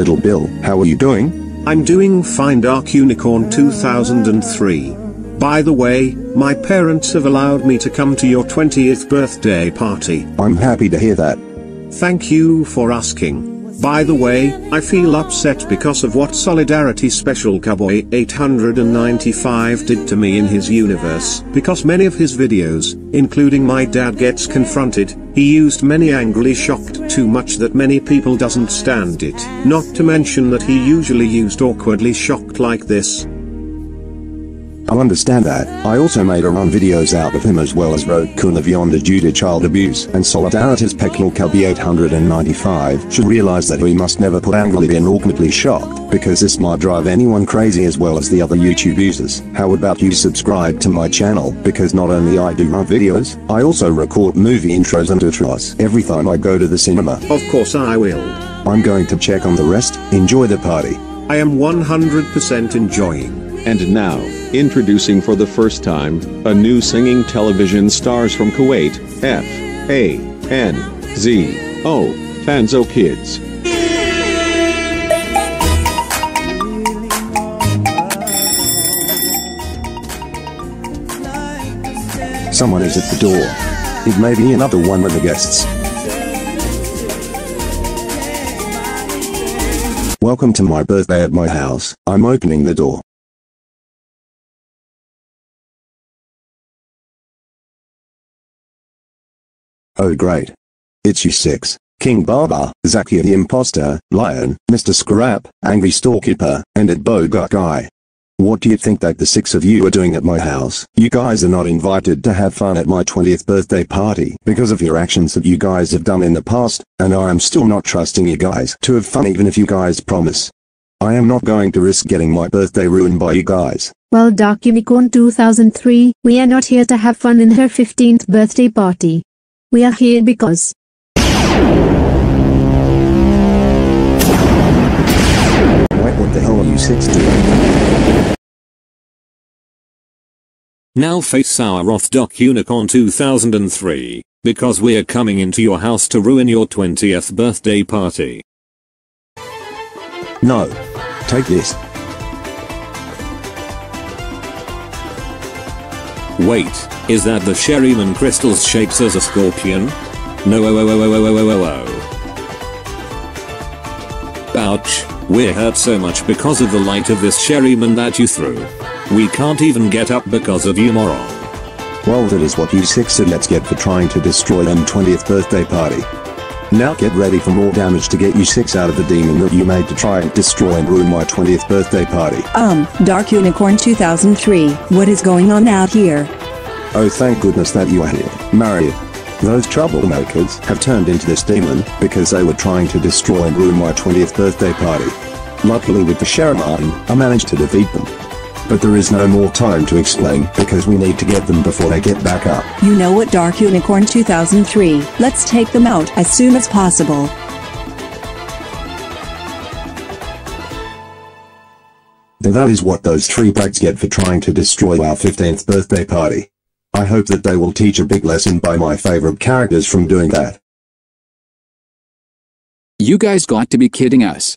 little Bill. How are you doing? I'm doing fine Dark Unicorn 2003. By the way, my parents have allowed me to come to your 20th birthday party. I'm happy to hear that. Thank you for asking. By the way, I feel upset because of what Solidarity Special Cowboy 895 did to me in his universe, because many of his videos, including My Dad Gets Confronted, he used many angrily shocked too much that many people doesn't stand it, not to mention that he usually used awkwardly shocked like this. I understand that. I also made a run videos out of him as well as wrote Vyonda due to child abuse and Solidarity's Peklal Kelby 895 should realize that we must never put angrily and awkwardly shocked because this might drive anyone crazy as well as the other YouTube users. How about you subscribe to my channel because not only I do run videos, I also record movie intros and outros every time I go to the cinema. Of course I will. I'm going to check on the rest, enjoy the party. I am 100% enjoying. And now, introducing for the first time, a new singing television stars from Kuwait, F. A. N. Z. O. Fanzo Kids. Someone is at the door. It may be another one of the guests. Welcome to my birthday at my house. I'm opening the door. Oh great. It's you six. King Baba, Zakia the Imposter, Lion, Mr. Scrap, Angry Storekeeper, and Ed Bogart Guy. What do you think that the six of you are doing at my house? You guys are not invited to have fun at my 20th birthday party because of your actions that you guys have done in the past, and I am still not trusting you guys to have fun even if you guys promise. I am not going to risk getting my birthday ruined by you guys. Well Dark Unicorn 2003, we are not here to have fun in her 15th birthday party. We are here because. Wait, what the hell are you six doing? Now face our Roth Dark Unicorn 2003, because we're coming into your house to ruin your 20th birthday party. No. Take this. Wait, is that the Sherryman crystals shapes as a scorpion? No oh, oh oh oh oh oh oh oh oh. Ouch, we're hurt so much because of the light of this Sherryman that you threw. We can't even get up because of you moron. Well that is what you six said let's get for trying to destroy them 20th birthday party. Now get ready for more damage to get you six out of the demon that you made to try and destroy and ruin my 20th birthday party. Um, Dark Unicorn 2003, what is going on out here? Oh thank goodness that you are here, Mario. Those troublemakers have turned into this demon because they were trying to destroy and ruin my 20th birthday party. Luckily with the Sheraman, I managed to defeat them. But there is no more time to explain because we need to get them before they get back up. You know what Dark Unicorn 2003, let's take them out as soon as possible. Then that is what those tree bags get for trying to destroy our 15th birthday party. I hope that they will teach a big lesson by my favorite characters from doing that. You guys got to be kidding us.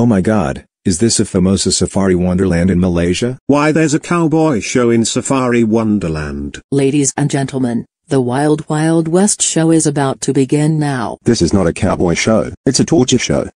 Oh my god, is this Afamosa Safari Wonderland in Malaysia? Why there's a cowboy show in Safari Wonderland. Ladies and gentlemen, the Wild Wild West show is about to begin now. This is not a cowboy show, it's a torture show.